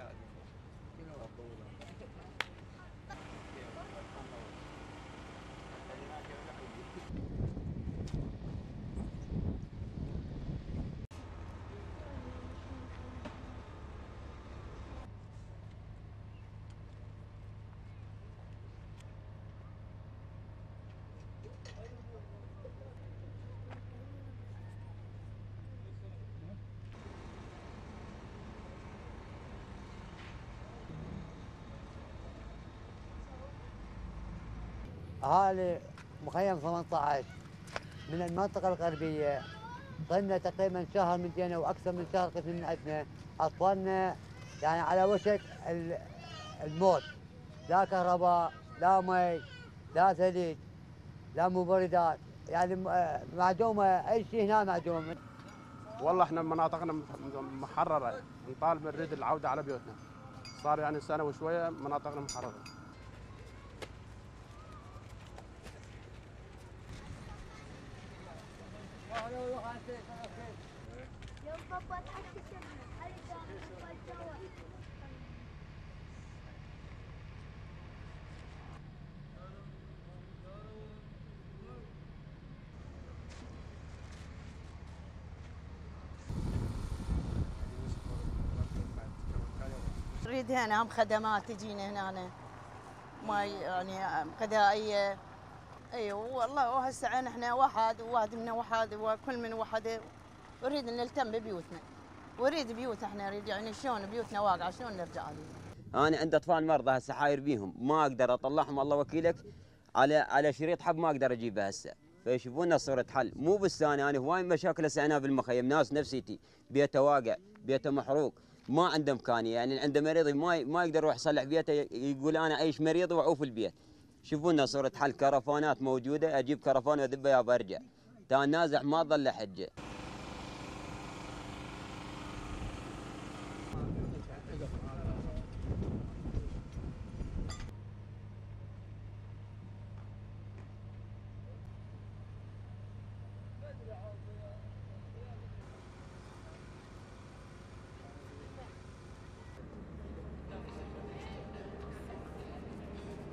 Yeah. أهالي مخيم 18 من المنطقة الغربية صرنا تقريبا شهر من جينا وأكثر من شهر قسم من عندنا أطفالنا يعني على وشك ال- الموت. لا كهرباء لا مي لا ثلج لا مبردات. يعني معدومة أي شيء هنا معدوم. والله إحنا مناطقنا مح- محررة. نطالب نريد العودة على بيوتنا. صار يعني سنة وشوية مناطقنا محررة. تحكي نريد هنا هم خدمات تجينا هنا ما يعني غذائيه أيوه والله وهسه إحنا واحد وواحد منا واحد وكل من واحد. نريد أن نلتم ببيوتنا. ونريد بيوت إحنا نريد يعني شلون بيوتنا واقعة شلون نرجع عليها أنا عندي أطفال مرضى هسه حاير بيهم. ما أقدر أطلعهم الله وكيلك. على على شريط حب ما أقدر أجيبه هسه. فيشوفونا صورة حل. مو بس أنا أنا هواي مشاكل هسه أنا بالمخيم ناس نفسيتي بيته واقع بيته محروق. ما عنده امكانيه يعني عنده مريض ما ما يقدر يروح يصلح بيته يقول أنا أعيش مريض وأعوف البيت. شوفوا لنا صورة حل كرفانات موجودة أجيب كرفان وأذبه يا برجع تا نازح ما ظل حجة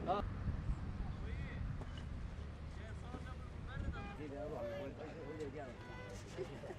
Oh. together.